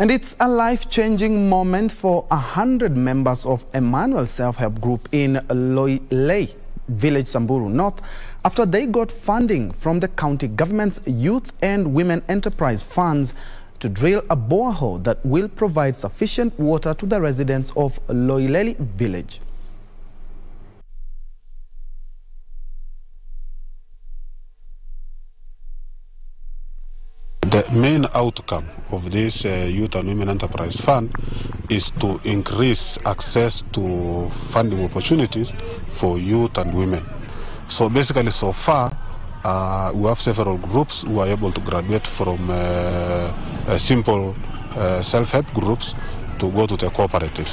And it's a life-changing moment for a hundred members of Emanuel Self-Help Group in Loilei Village, Samburu North, after they got funding from the county government's Youth and Women Enterprise Funds to drill a borehole that will provide sufficient water to the residents of Loilei Village. The main outcome of this uh, Youth and Women Enterprise Fund is to increase access to funding opportunities for youth and women. So basically so far uh, we have several groups who are able to graduate from uh, simple uh, self-help groups to go to the cooperatives.